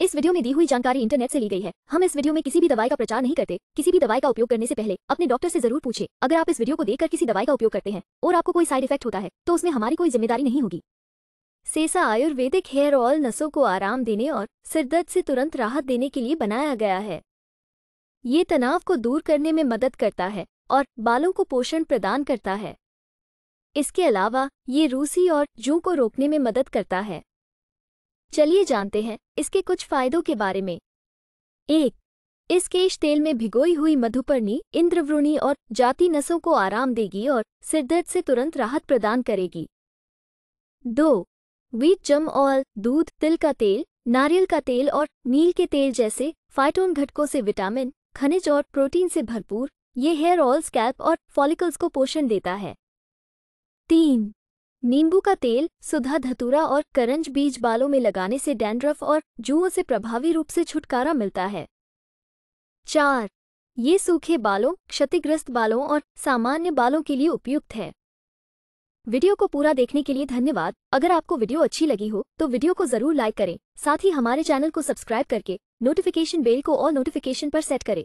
इस वीडियो में दी हुई जानकारी इंटरनेट से ली गई है। हम इस वीडियो में किसी भी दवाई का प्रचार नहीं करते। किसी भी दवाई का उपयोग करने से पहले अपने डॉक्टर से ज़रूर पूछे। अगर आप इस वीडियो को देखकर किसी दवाई का उपयोग करते हैं और आपको कोई साइड इफ़ेक्ट होता है तो उसमें हमारी कोई ज़िम्मेदारी नहीं होगी। सेसा आयुर्वेदिक हेयर ऑयल नसों को आराम देने और सिरदर्द से तुरंत राहत देने के लिए बनाया गया है। ये तनाव को दूर करने में मदद करता है और बालों को पोषण प्रदान करता है। इसके अलावा ये रूसी और जू को रोकने में मदद करता है। चलिए जानते हैं इसके कुछ फायदों के बारे में। एक, इस केश तेल में भिगोई हुई मधुपर्णी इंद्रवृणी और जाति नसों को आराम देगी और सिरदर्द से तुरंत राहत प्रदान करेगी। दो, वीट, जम ऑयल दूध, तिल का तेल, नारियल का तेल और नील के तेल जैसे फाइटोन घटकों से विटामिन खनिज और प्रोटीन से भरपूर, ये हेयर ऑयल स्कैल्प और फॉलिकल्स को पोषण देता है। तीन नींबू का तेल, सुधा धतूरा और करंज बीज बालों में लगाने से डैंड्रफ और जुओं से प्रभावी रूप से छुटकारा मिलता है। चार, ये सूखे बालों, क्षतिग्रस्त बालों और सामान्य बालों के लिए उपयुक्त है। वीडियो को पूरा देखने के लिए धन्यवाद। अगर आपको वीडियो अच्छी लगी हो तो वीडियो को ज़रूर लाइक करें। साथ ही हमारे चैनल को सब्सक्राइब करके नोटिफिकेशन बेल को और नोटिफिकेशन पर सेट करें।